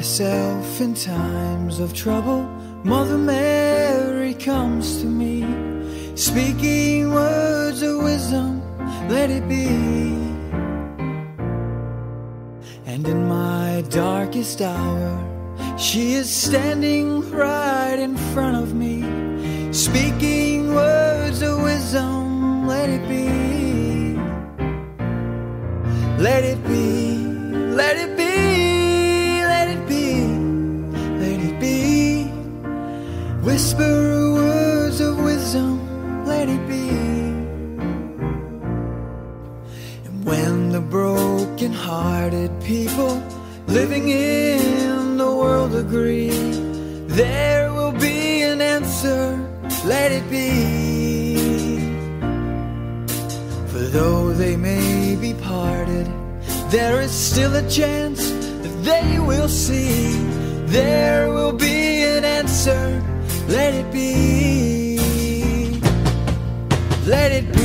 myself in times of trouble, Mother Mary comes to me, speaking words of wisdom, let it be. And in my darkest hour, she is standing right in front of me, speaking words of wisdom, let it be. Let it be, let it be, Whisper words of wisdom, let it be. And when the broken hearted people living in the world agree, there will be an answer, let it be. For though they may be parted, there is still a chance that they will see. There will be an answer, let it be. Let it be,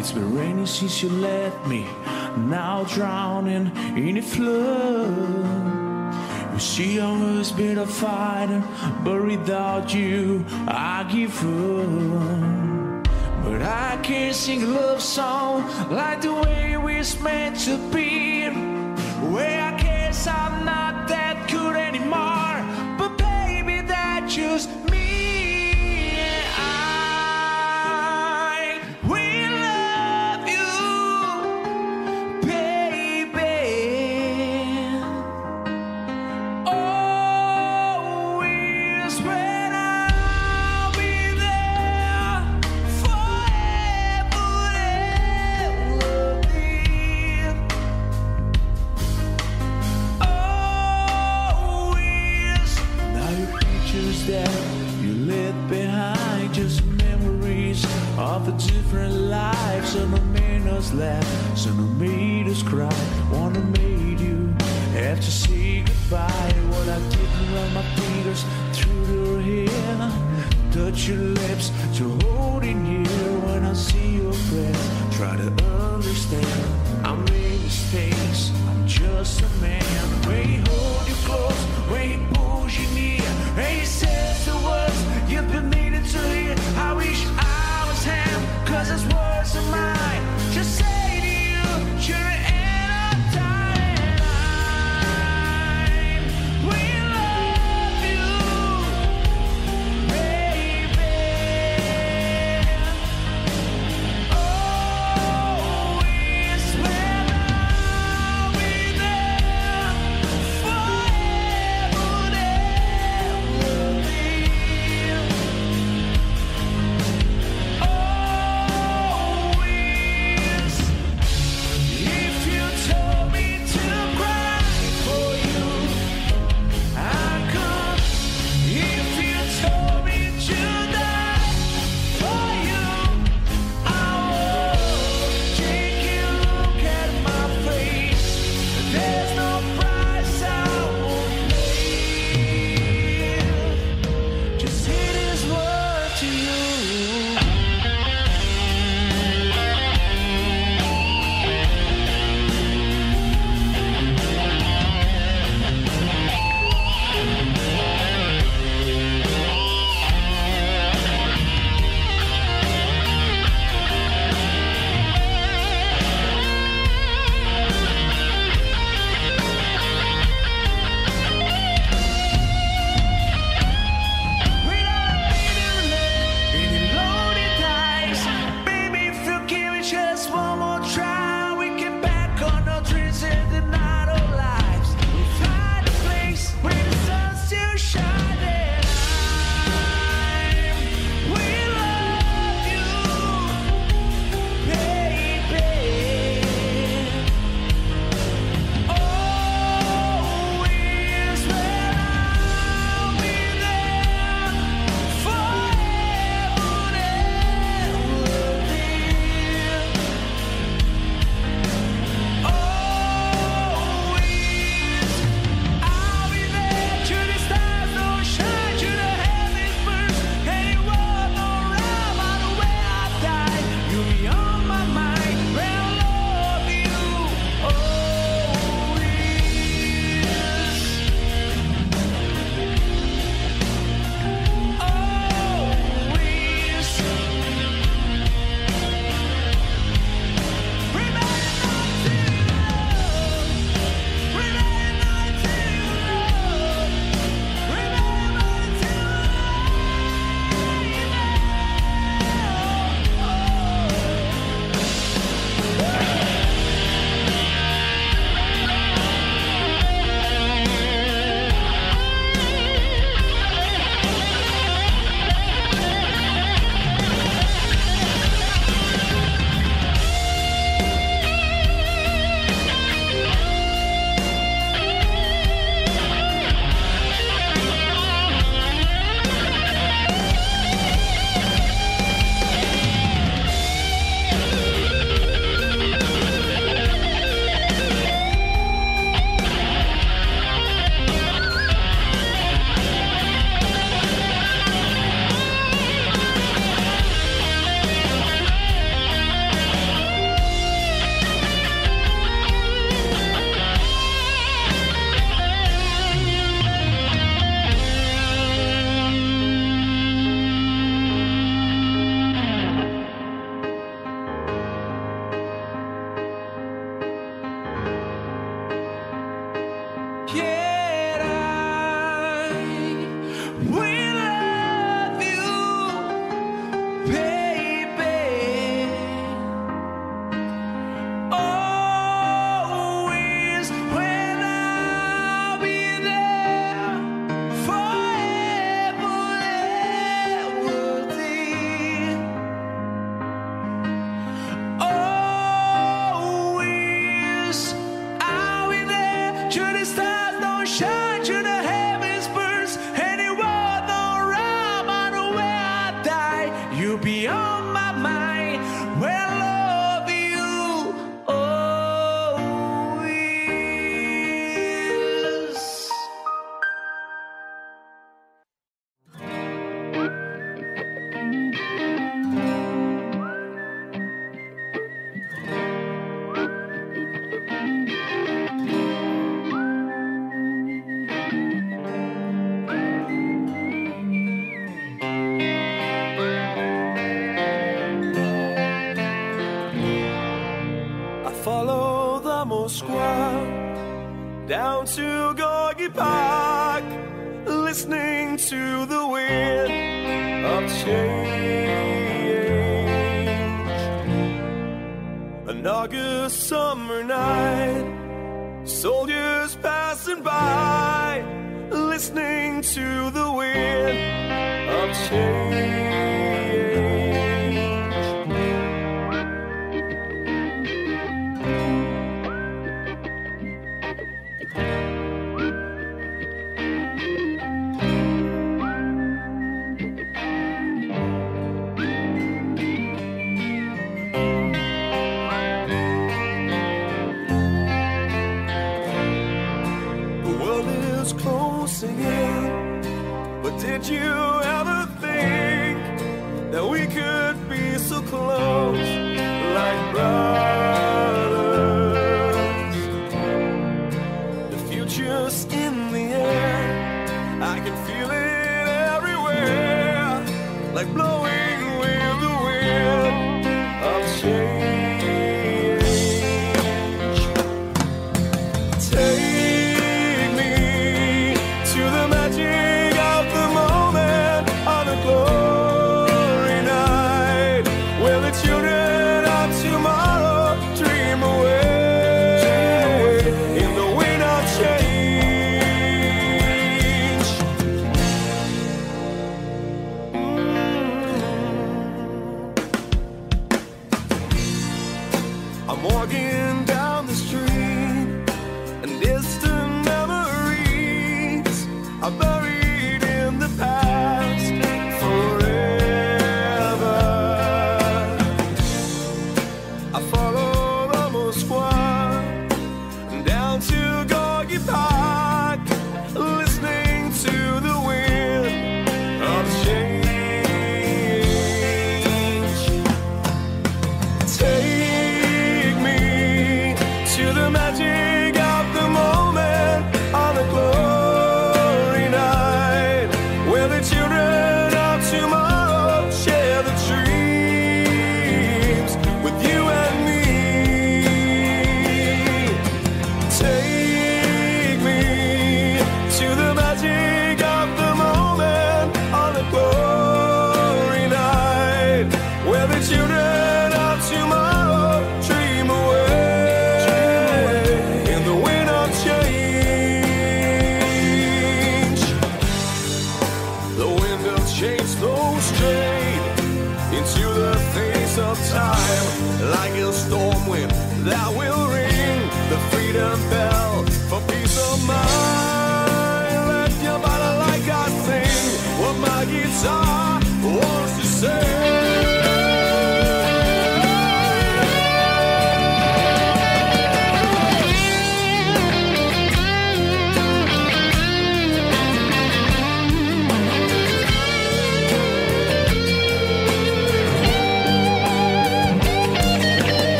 It's been raining since you left me, now drowning in a flood. You see, I must be a fighter, but without you, I give up. But I can't sing a love song like the way it was meant to be.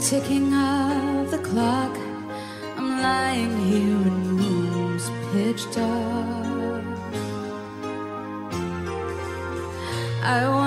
ticking of the clock. I'm lying here in rooms pitch dark. I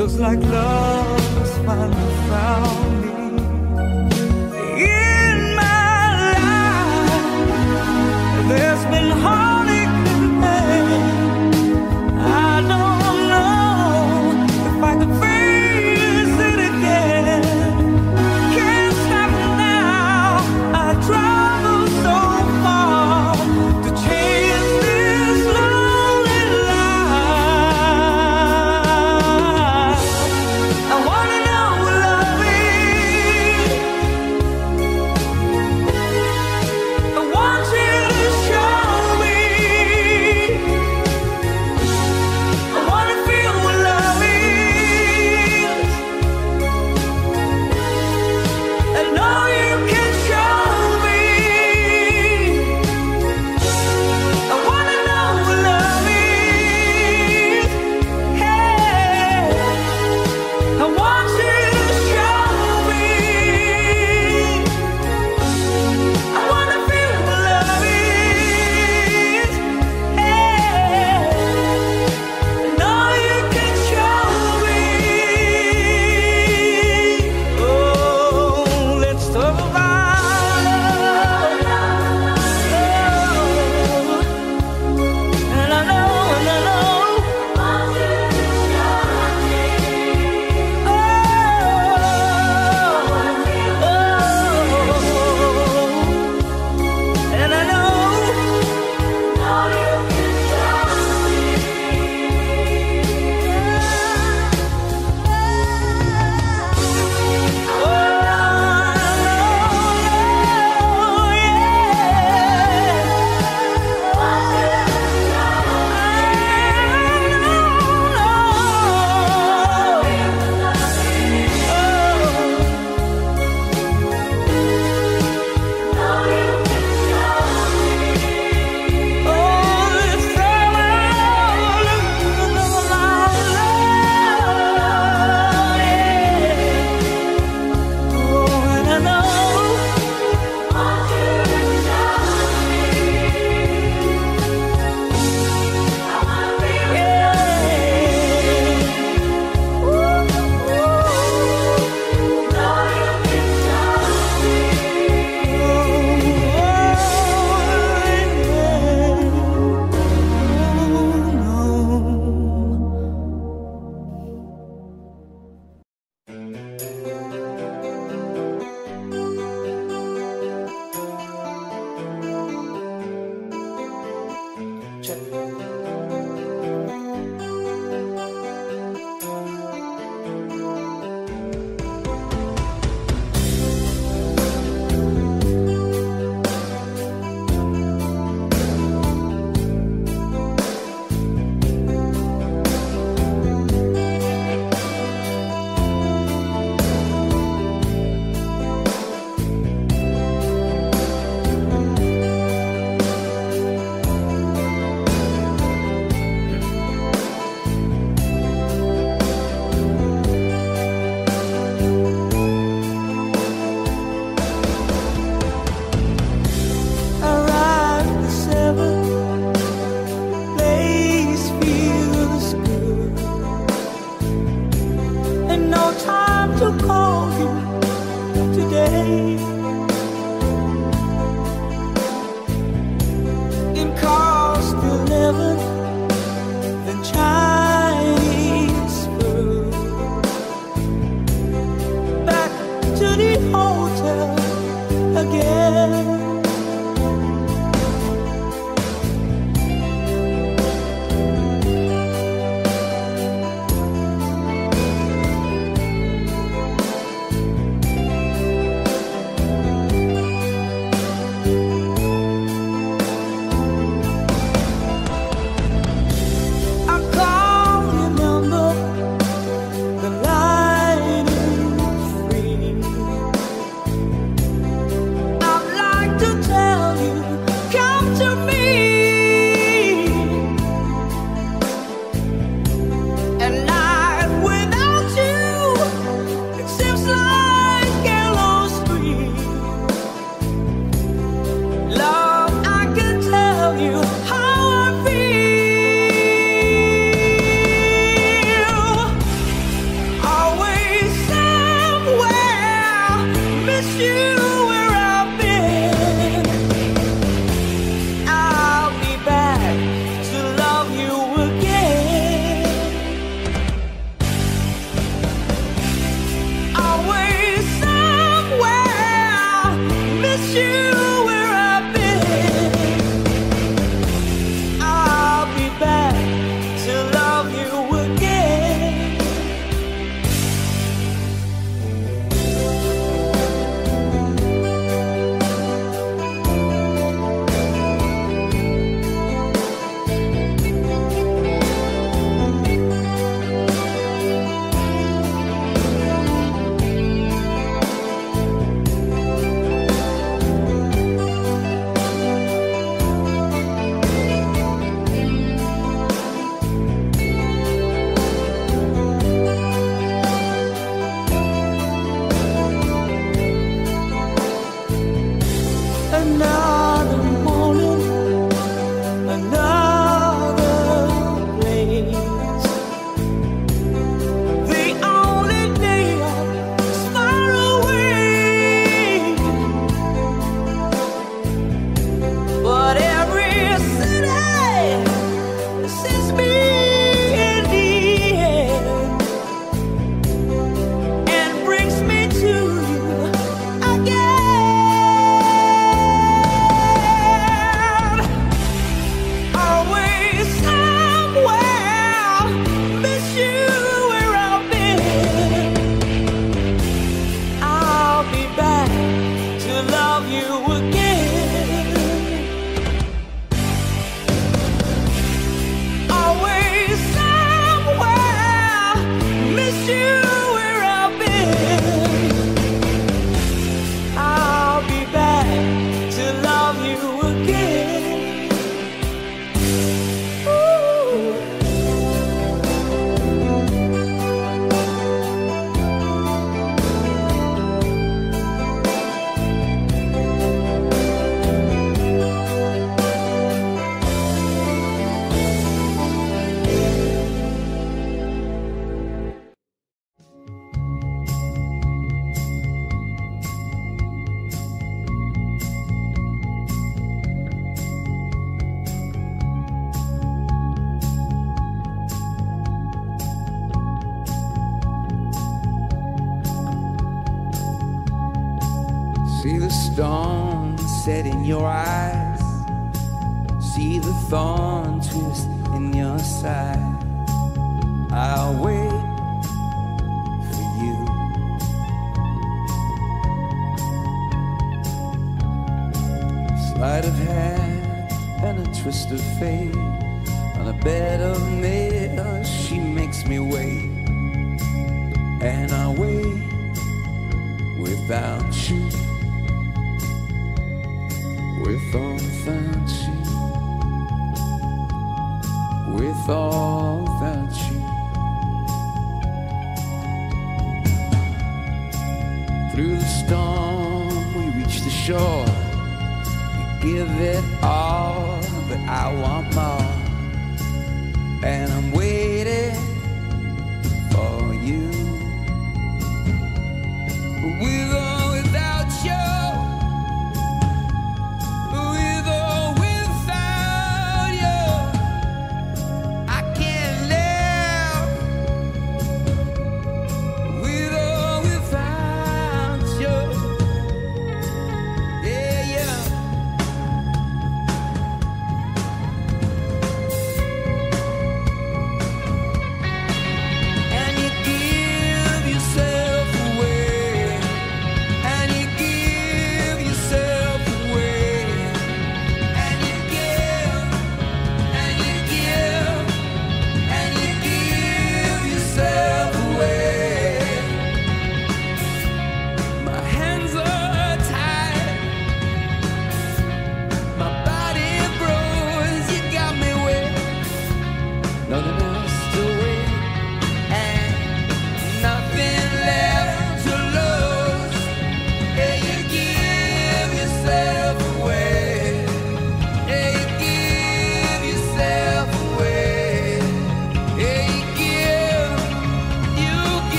Looks like love has finally found me.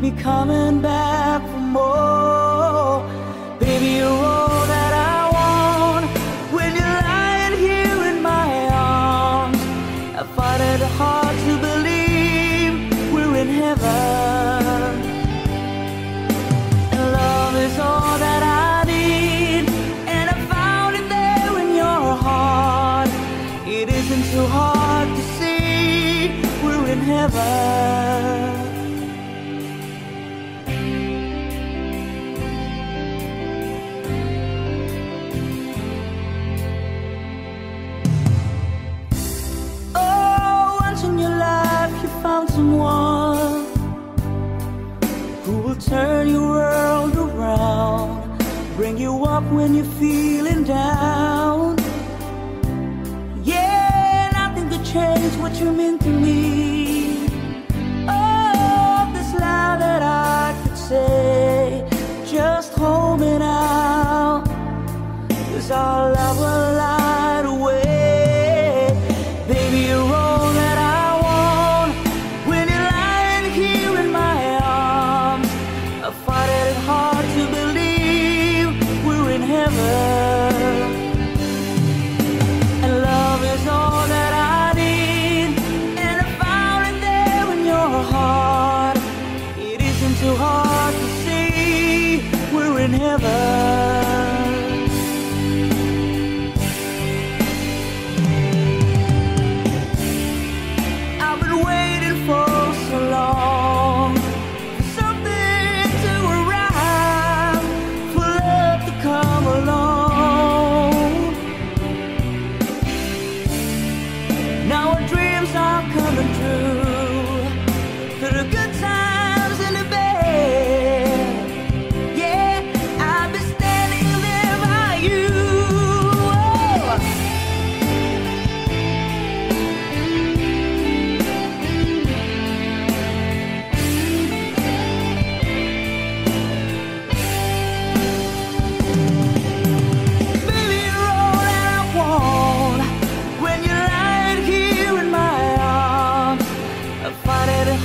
Be coming back for more.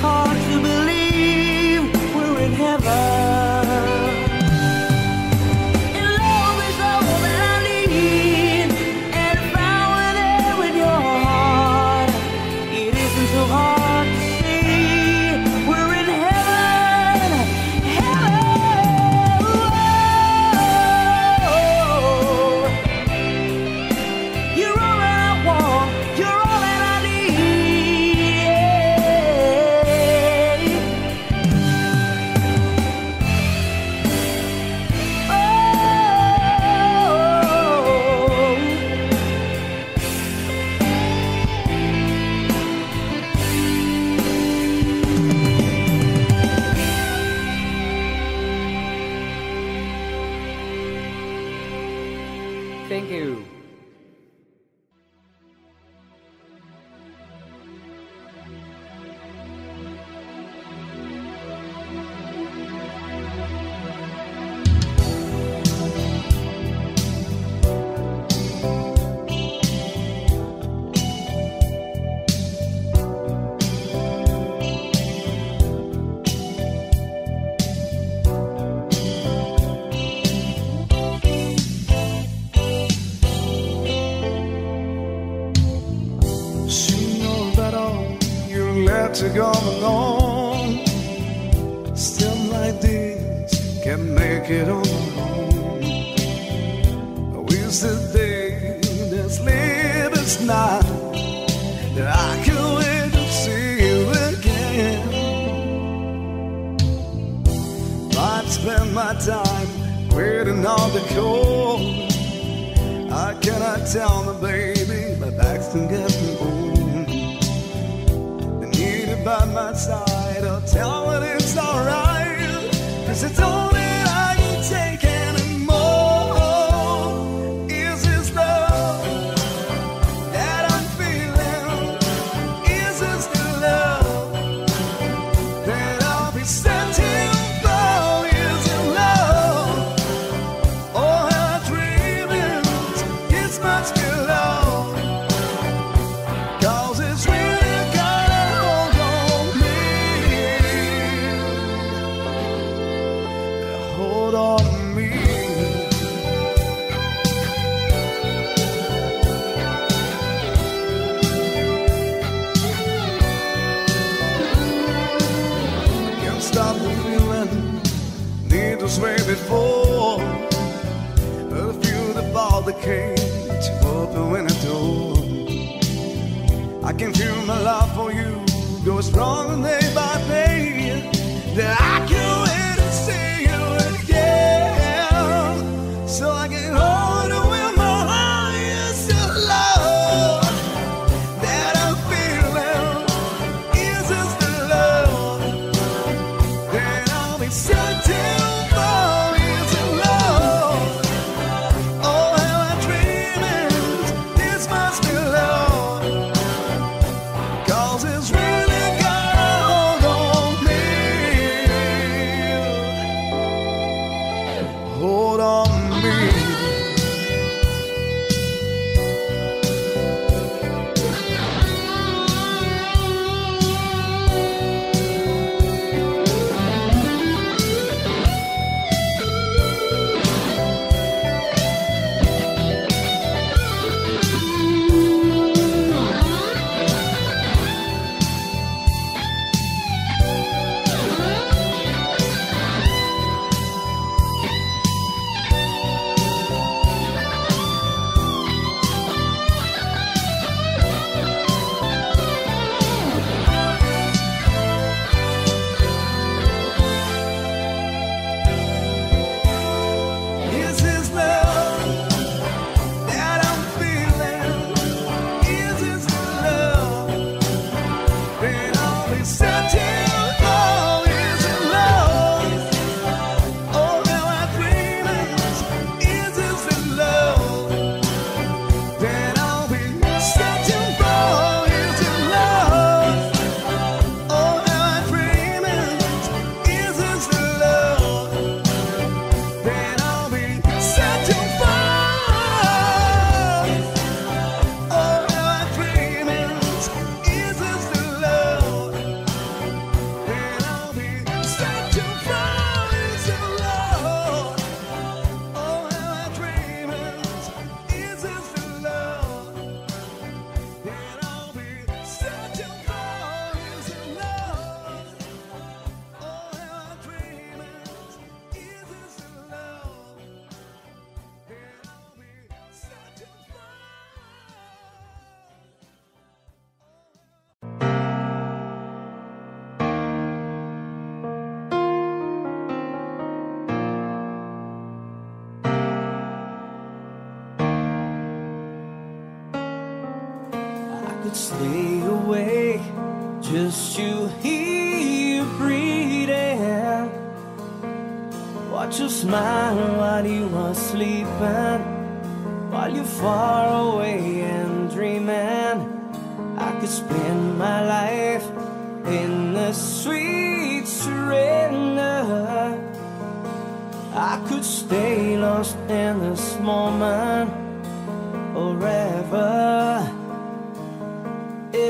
hard to believe we're in heaven.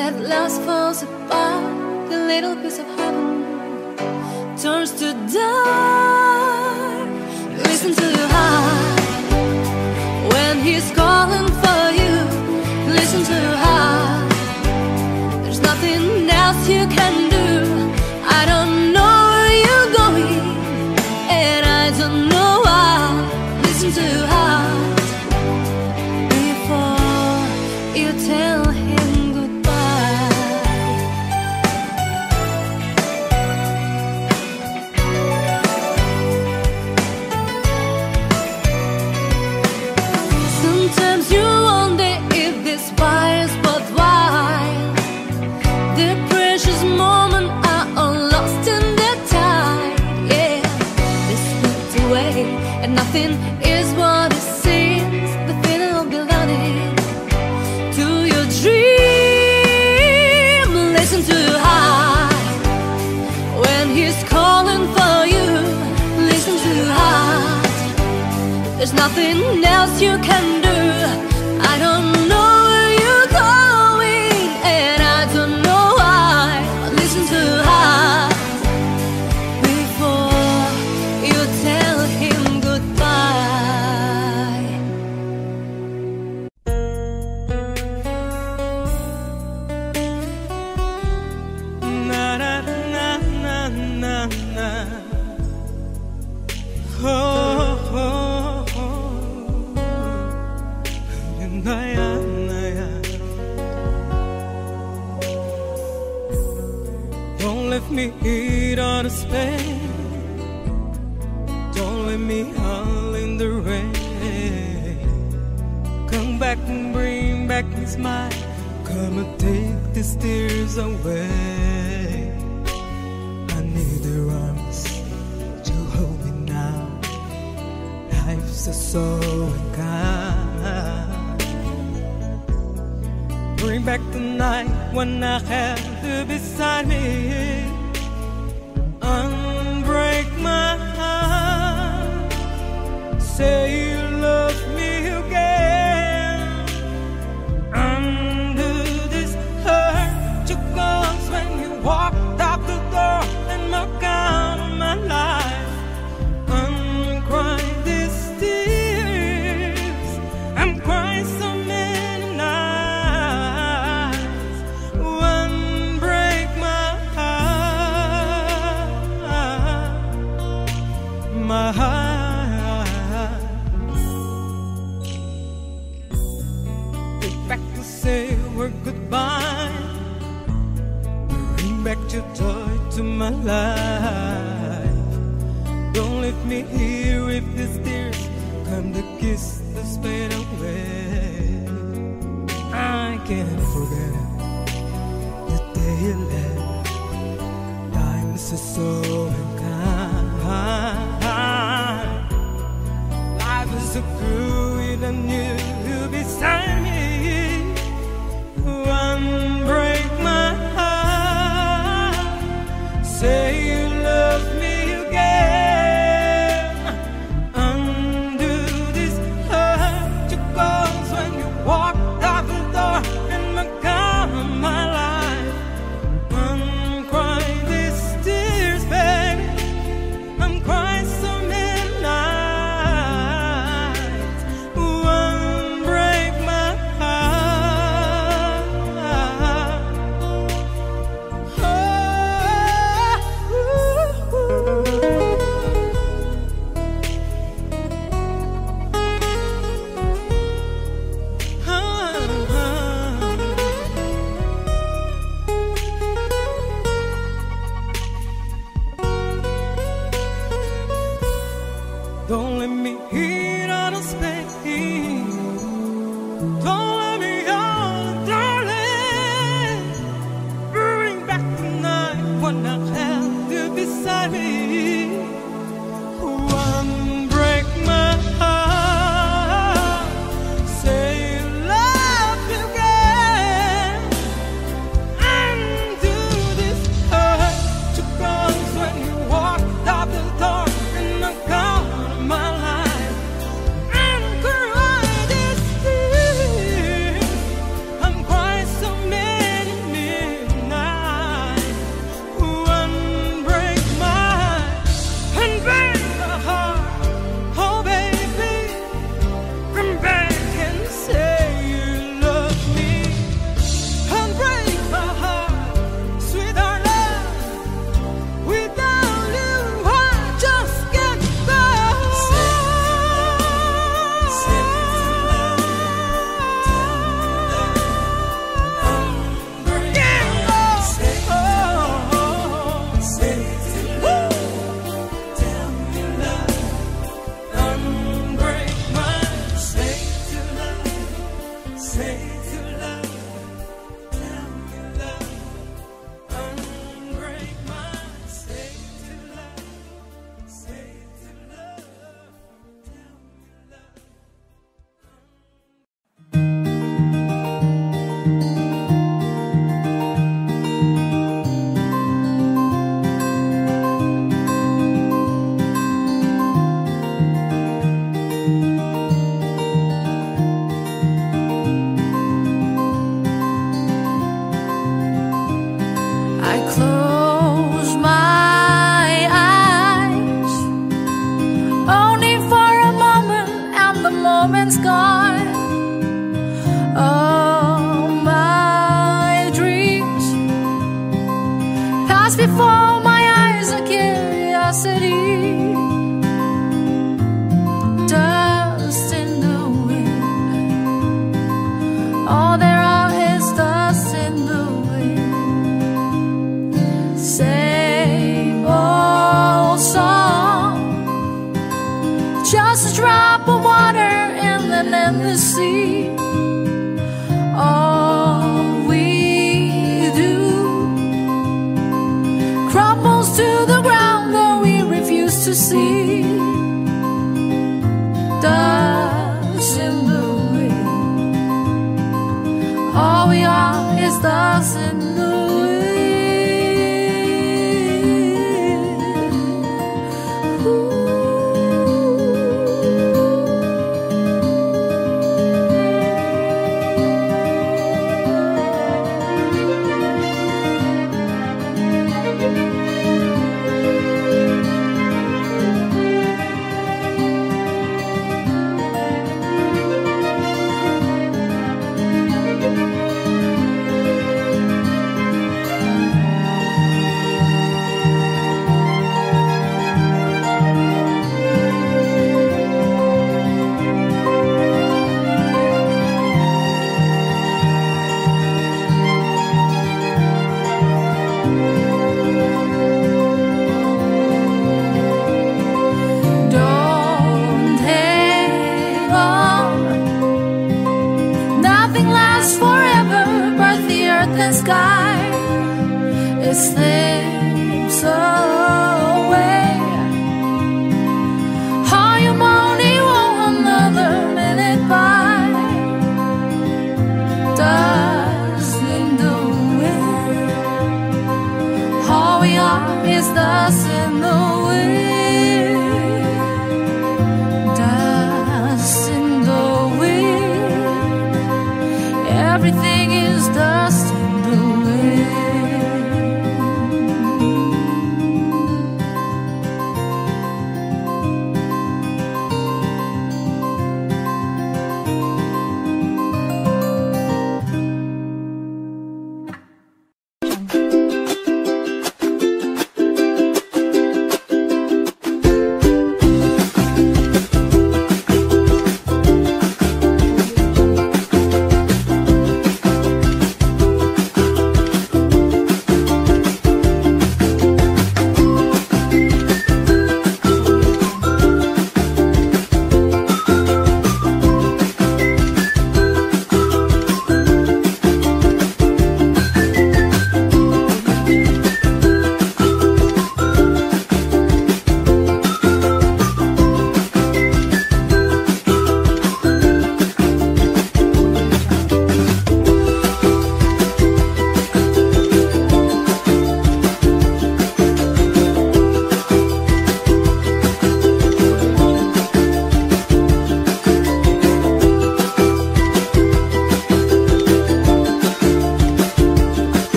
that last falls apart, the little piece of heaven turns to dust. nothing else you can gives away. I need your arms to hold me now. Life's so unkind. Bring back the night when I had you beside me.